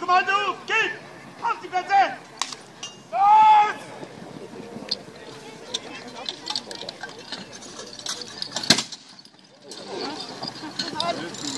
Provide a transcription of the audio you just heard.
Kommando, geht! Auf die Plätze! Los! Alles